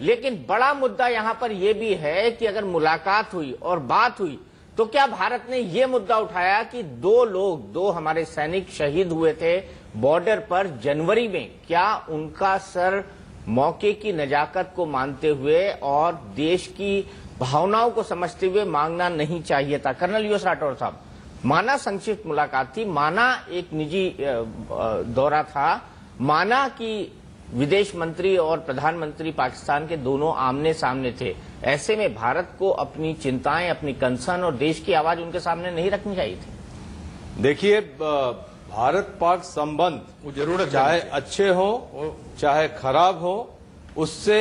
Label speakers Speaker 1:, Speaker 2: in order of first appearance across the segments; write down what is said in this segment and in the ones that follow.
Speaker 1: लेकिन बड़ा मुद्दा यहाँ पर यह भी है कि अगर मुलाकात हुई और बात हुई तो क्या भारत ने ये मुद्दा उठाया कि दो लोग, दो हमारे सैनिक शहीद हुए थे बॉर्डर पर जनवरी में? क्या उनका सर मौके की नजाकत को मानते हुए और देश की भावनाओं को समझते हुए मांगना नहीं चाहिए था? कर्नल यूएस राठौर साहब, माना संक्षिप्त मुलाकात थी, माना एक निजी दौरा था, माना कि विदेश मंत्री और प्रधानमंत्री पाकिस्तान के दोनों आमने सामने थे। ऐसे में भारत को अपनी चिंताएँ अपनी कंसर्न और देश की आवाज़ उनके सामने नहीं रखनी चाहिए थी।
Speaker 2: देखिए भारत पाक संबंध ज़रूर चाहे अच्छे हो चाहे खराब हो उससे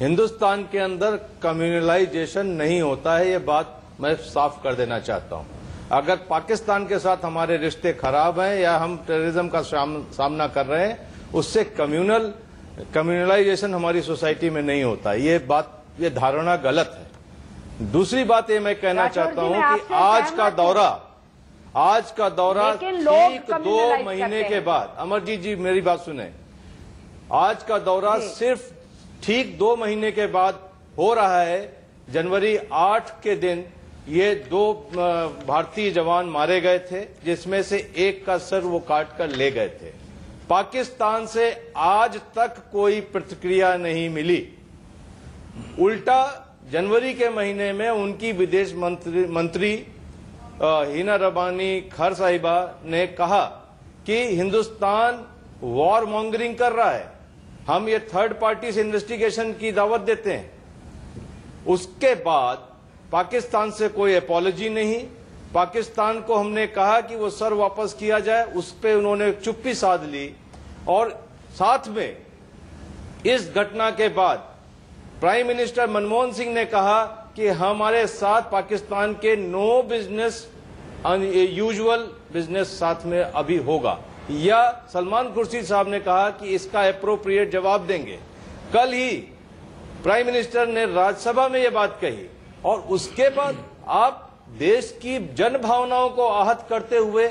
Speaker 2: हिंदुस्तान के अंदर कम्युनलाइजेशन नहीं होता है ये बात मैं साफ़ कर देना चाहता हूँ। अगर पाकिस्तान के साथ हमारे रिश्ते खराब हैं या हम टेररिज्म का सामना कर रहे हैं उससे कम्युनल कम्युनलाइजेशन हमारी सोसाइटी में नहीं होता। ये बात ये धारणा गलत है। दूसरी बात ये मैं कहना चाहता हूँ कि आज का दौरा आज का दौरा ठीक दो महीने के बाद अमरजीत जी मेरी बात सुने। आज का दौरा सिर्फ़ ठीक दो महीने के बाद हो रहा है जनवरी आठ के दिन ये दो भारतीय जवान मारे गए थे, जिसमें से एक का सर वो काट कर ले गए थे। पाकिस्तान से आज तक कोई प्रतिक्रिया नहीं मिली। उल्टा, जनवरी के महीने में उनकी विदेश मंत्री मंत्री हिना रबानी खर साहिबा ने कहा कि हिंदुस्तान वॉर मॉन्गरिंग कर रहा है। हम ये थर्ड पार्टी से इन्वेस्टिगेशन की दावत देते हैं। उसके बाद पाकिस्तान से कोई अपॉलोजी नहीं। पाकिस्तान को हमने कहा कि वो सर वापस किया जाए, उस पर उन्होंने चुप्पी साध ली। और साथ में इस घटना के बाद प्राइम मिनिस्टर मनमोहन सिंह ने कहा कि हमारे साथ पाकिस्तान के नो बिज़नेस यूजुअल बिज़नेस साथ में अभी होगा। या सलमान खुर्शीद साहब ने कहा कि इसका अप्रोप्रिएट जवाब देंगे। कल ही प्राइम मिनिस्टर ने राज्यसभा में यह बात कही। और उसके बाद आप देश की जन भावनाओं को आहत करते हुए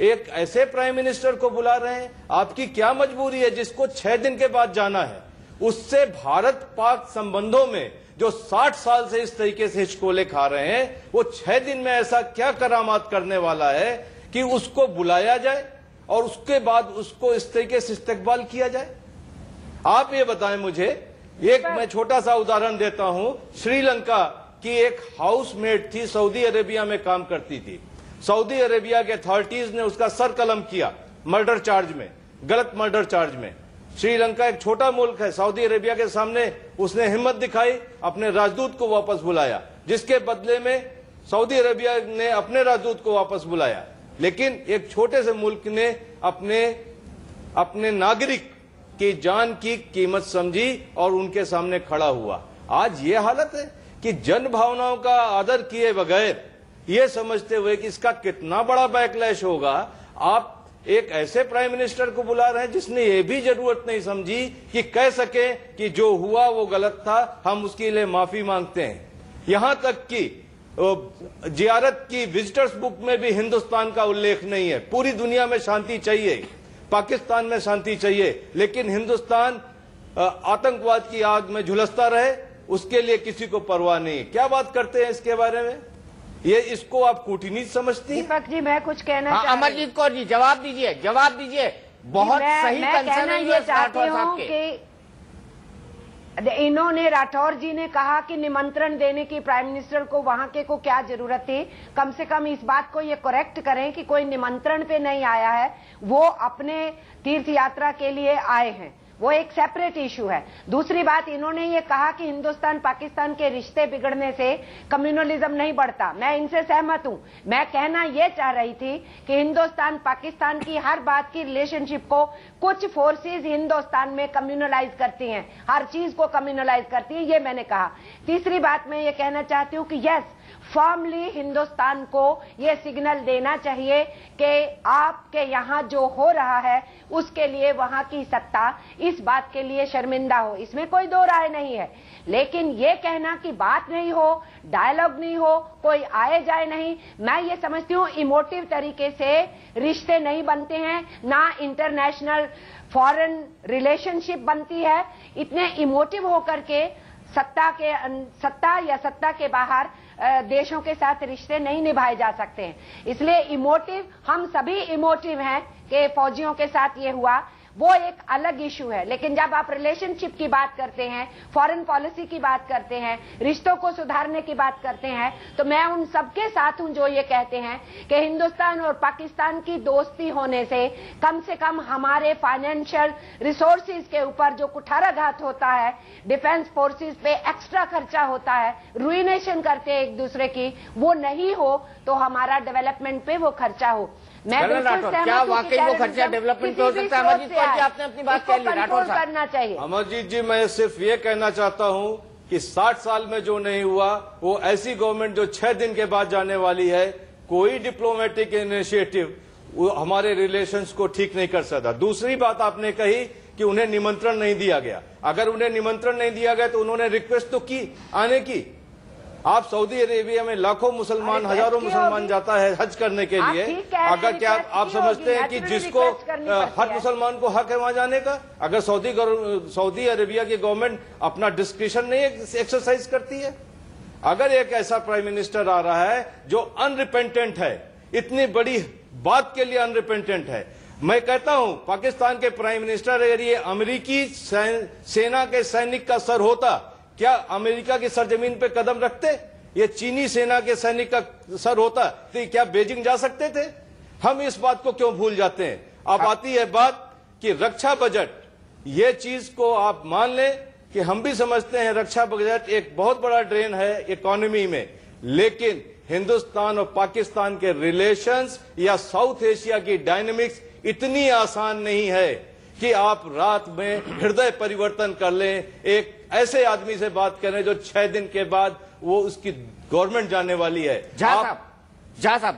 Speaker 2: एक ऐसे प्राइम मिनिस्टर को बुला रहे हैं आपकी क्या मजबूरी है जिसको छह दिन के बाद जाना है? उससे भारत पाक संबंधों में जो 60 साल से इस तरीके से हिचकोले खा रहे हैं वो छह दिन में ऐसा क्या करामात करने वाला है कि उसको बुलाया जाए और उसके बाद उसको इस तरीके से इस्तेकबाल किया जाए? आप ये बताएँ मुझे। एक मैं छोटा सा उदाहरण देता हूँ। श्रीलंका की एक हाउसमेट थी, सऊदी अरेबिया में काम करती थी। सऊदी अरेबिया के अथॉरिटीज ने उसका सर कलम किया मर्डर चार्ज में, गलत मर्डर चार्ज में। श्रीलंका एक छोटा मुल्क है, सऊदी अरेबिया के सामने उसने हिम्मत दिखाई, अपने राजदूत को वापस बुलाया, जिसके बदले में सऊदी अरेबिया ने अपने राजदूत को वापस बुलाया। लेकिन एक छोटे से मुल्क ने अपने अपने नागरिक की जान की कीमत समझी और उनके सामने खड़ा हुआ। आज ये हालत है। कि जन भावनाओं का आदर किए बगैर ये समझते हुए कि इसका कितना बड़ा बैकलैश होगा, आप एक ऐसे प्राइम मिनिस्टर को बुला रहे हैं जिसने ये भी ज़रूरत नहीं समझी कि कह सके कि जो हुआ वो गलत था, हम उसके लिए माफ़ी मांगते हैं। यहाँ तक कि जियारत की विजिटर्स बुक में भी हिंदुस्तान का उल्लेख नहीं है। पूरी दुनिया में शांति चाहिए, पाकिस्तान में शांति चाहिए, लेकिन हिंदुस्तान आतंकवाद की आग में झुलसता रहे उसके लिए किसी को परवाह नहीं है। क्या बात करते हैं इसके बारे में? ये इसको आप कूटनीति समझती
Speaker 3: दीपक जी मैं कुछ कहना हाँ,
Speaker 1: अमरजीत कौर जी जवाब दीजिए जवाब दीजिए। बहुत मैं, सही
Speaker 3: कंसर्न है ये चाहती हूँ कि। इन्होंने राठौर जी ने कहा कि निमंत्रण देने की प्राइम मिनिस्टर को वहाँ के को क्या ज़रूरत थी? कम से कम इस बात को ये करेक्ट करें कि कोई निमंत्रण पे नहीं आया है। वो अपने तीर्थ यात्रा के लिए आए हैं। वो एक सेपरेट इशू है। दूसरी बात, इन्होंने ये कहा कि हिंदुस्तान पाकिस्तान के रिश्ते बिगड़ने से कम्युनलिज्म नहीं बढ़ता। मैं इनसे सहमत हूँ। मैं कहना ये चाह रही थी कि हिंदुस्तान पाकिस्तान की हर बात की रिलेशनशिप को कुछ फोर्सेस हिंदुस्तान में कम्युनलाइज करती हैं। हर चीज़ को कम्युनलाइज करती है, ये मैंने कहा। तीसरी बात मैं ये कहना चाहती हूँ कि यस फॉर्मली हिंदुस्तान को ये सिग्नल देना चाहिए कि आपके यहाँ जो हो रहा है उसके लिए वहाँ की सत्ता इस बात के लिए शर्मिंदा हो। इसमें कोई दो राय नहीं है। लेकिन ये कहना कि बात नहीं हो डायलॉग नहीं हो कोई आए जाए नहीं मैं ये समझती हूँ इमोटिव तरीके से रिश्ते नहीं बनते हैं ना इंटरनेशनल फॉरेन रिलेशनशिप बनती है। इतने इमोटिव होकर के सत्ता के सत्ता या सत्ता के बाहर अ, देशों के साथ रिश्ते नहीं निभाए जा सकते हैं। इसलिए इमोटिव, हम सभी इमोटिव हैं कि फौजियों के साथ ये हुआ वो एक अलग इशू है लेकिन जब आप रिलेशनशिप की बात करते हैं फॉरेन पॉलिसी की बात करते हैं रिश्तों को सुधारने की बात करते हैं तो मैं उन सबके साथ हूँ जो ये कहते हैं कि हिंदुस्तान और पाकिस्तान की दोस्ती होने से कम से कम हमारे फाइनेंशियल रिसोर्सेज के ऊपर जो कुठाराघात होता है डिफेंस फोर्सेज पे एक्स्ट्रा खर्चा होता है रुइनेशन करते हैं एक दूसरे की वो नहीं हो तो हमारा डेवलपमेंट पे वो खर्चा हो मैं बिल्कुल सहमत
Speaker 1: क्या वाकई वो खर्चा डेवलपमेंट पे हो सकता है? अमरजीत जी, आपने अपनी बात कह ली, राठौर साहब।
Speaker 3: करना चाहिए।
Speaker 2: अमरजीत जी मैं सिर्फ़ ये कहना चाहता हूँ कि 60 साल में जो नहीं हुआ वो ऐसी गवर्नमेंट जो छह दिन के बाद जाने वाली है कोई डिप्लोमेटिक इनिशिएटिव वो हमारे रिलेशंस को ठीक नहीं कर सकता। दूसरी बात आपने कही कि उन्हें निमंत्रण नहीं दिया गया। अगर उन्हें निमंत्रण नहीं दिया गया तो उन्होंने रिक्वेस्ट तो की आने की। आप सऊदी अरेबिया में लाखों मुसलमान हज़ारों मुसलमान जाता है हज करने के लिए। अगर क्या आप समझते हैं कि जिसको हर मुसलमान को हक है वहाँ जाने का। अगर सऊदी सऊदी अरेबिया की गवर्नमेंट अपना डिस्क्रिप्शन नहीं एक्सरसाइज करती है। अगर एक ऐसा प्राइम मिनिस्टर आ रहा है जो अनरिपेंटेंट है इतनी बड़ी बात के लिए अनरिपेंटेंट है। मैं कहता हूँ पाकिस्तान के प्राइम मिनिस्टर अगर ये अमरीकी सेना के सैनिक का सर होता क्या अमेरिका की सरजमीन पे कदम रखते? ये चीनी सेना के सैनिक का सर होता तो क्या बेजिंग जा सकते थे? हम इस बात को क्यों भूल जाते हैं? अब आती है बात कि रक्षा बजट ये चीज़ को आप मान लें कि हम भी समझते हैं रक्षा बजट एक बहुत बड़ा ड्रेन है इकोनॉमी में। लेकिन हिंदुस्तान और पाकिस्तान के रिलेशंस या साउथ एशिया की डायनेमिक्स इतनी आसान नहीं है कि आप रात में हृदय परिवर्तन कर लें एक ऐसे आदमी से बात करें जो छह दिन के बाद वो उसकी गवर्नमेंट जाने वाली है। जा
Speaker 1: साहब साहब।